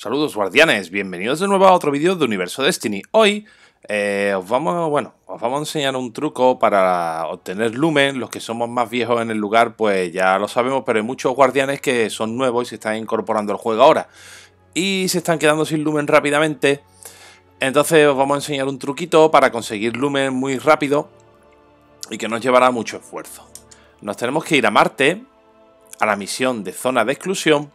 Saludos guardianes, bienvenidos de nuevo a otro vídeo de Universo Destiny. Hoy eh, os vamos, bueno, os vamos a enseñar un truco para obtener lumen. Los que somos más viejos en el lugar, pues ya lo sabemos, pero hay muchos guardianes que son nuevos y se están incorporando al juego ahora. Y se están quedando sin lumen rápidamente. Entonces os vamos a enseñar un truquito para conseguir lumen muy rápido y que nos llevará mucho esfuerzo. Nos tenemos que ir a Marte, a la misión de zona de exclusión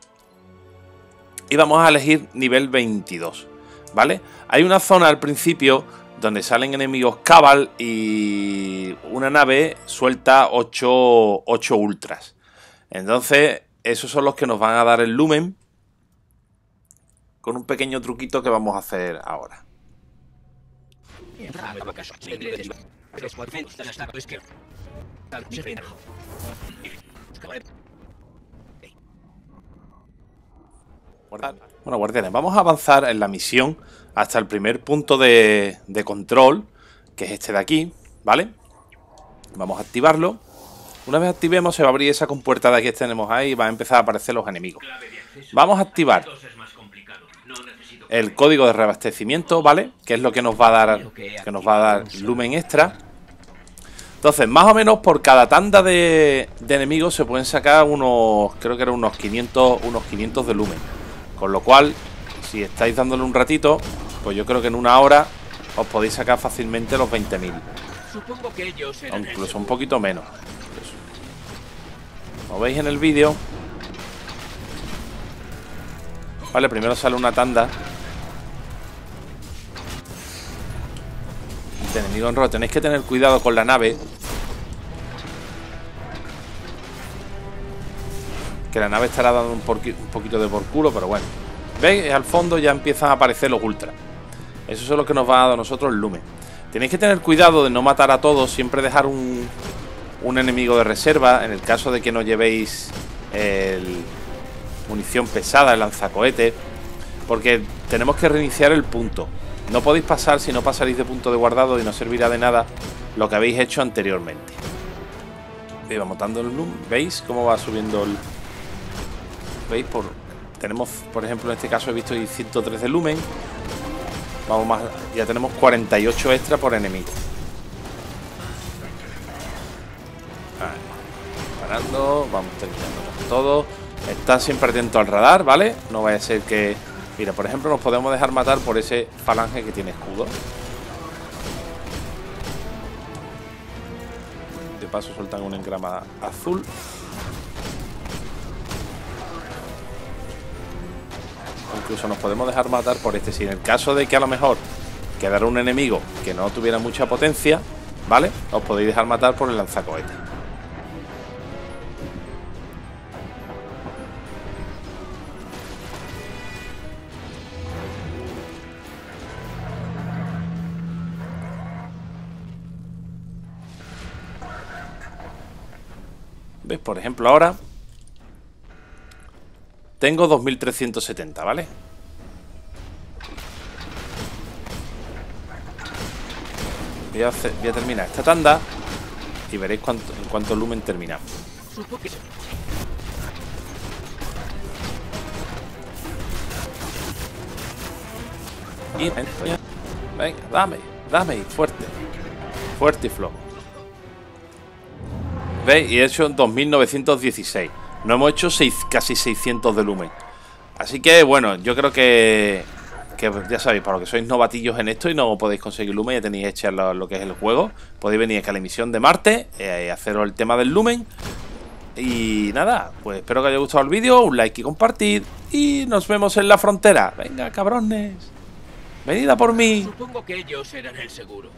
y vamos a elegir nivel 22, ¿vale? Hay una zona al principio donde salen enemigos Cabal y una nave suelta 8, 8 ultras. Entonces, esos son los que nos van a dar el lumen con un pequeño truquito que vamos a hacer ahora. Bueno, guardianes, vamos a avanzar en la misión hasta el primer punto de, control, que es este de aquí, ¿vale? Vamos a activarlo. Una vez activemos, se va a abrir esa compuerta de aquí que tenemos ahí y va a empezar a aparecer los enemigos. Vamos a activar el código de reabastecimiento, ¿vale? Que es lo que nos va a dar, que nos va a dar lumen extra. Entonces, más o menos por cada tanda de, de enemigos se pueden sacar unos, creo que eran unos 500, unos 500 de lumen. Con lo cual, si estáis dándole un ratito, pues yo creo que en una hora os podéis sacar fácilmente los 20.000. Supongo que ellos O incluso un poquito menos. Como veis en el vídeo. Vale, primero sale una tanda. Enemigo en rojo. Tenéis que tener cuidado con la nave. Que la nave estará dando un, poquito de por culo, pero bueno. ¿Veis? Al fondo ya empiezan a aparecer los ultras. Eso es lo que nos va a dar a nosotros el lumen. Tenéis que tener cuidado de no matar a todos, siempre dejar un, un enemigo de reserva, en el caso de que no llevéis el munición pesada, el lanzacohete, porque tenemos que reiniciar el punto. No podéis pasar si no pasaréis de punto de guardado y no servirá de nada lo que habéis hecho anteriormente. Y vamos dando el lumen. ¿Veis cómo va subiendo el, ¿Veis? Por, tenemos, por ejemplo, en este caso he visto 103 de lumen. Vamos más, ya tenemos 48 extra por enemigo. parando, vamos terminando con todo. Está siempre atento al radar, ¿vale? No vaya a ser que... Mira, por ejemplo, nos podemos dejar matar por ese falange que tiene escudo. De paso sueltan un engrama azul. Incluso nos podemos dejar matar por este. Si en el caso de que a lo mejor quedara un enemigo que no tuviera mucha potencia, ¿vale? Os podéis dejar matar por el lanzacohete. ¿Ves? Por ejemplo, ahora tengo 2370, ¿vale? Voy a, terminar esta tanda y veréis cuánto, en cuánto lumen terminamos. Y venga, dame, dame, fuerte. Fuerte y flojo. ¿Veis? Y he hecho 2916. No hemos hecho casi 600 de lumen. Así que, bueno, yo creo que, que ya sabéis, para lo que sois novatillos en esto y no podéis conseguir lumen, ya tenéis hecho lo, que es el juego. Podéis venir aquí a la emisión de Marte, eh, haceros el tema del lumen. Y nada, pues espero que os haya gustado el vídeo, un like y compartir. Y nos vemos en la frontera. Venga, cabrones. Venid a por mí. Supongo que ellos eran el seguro.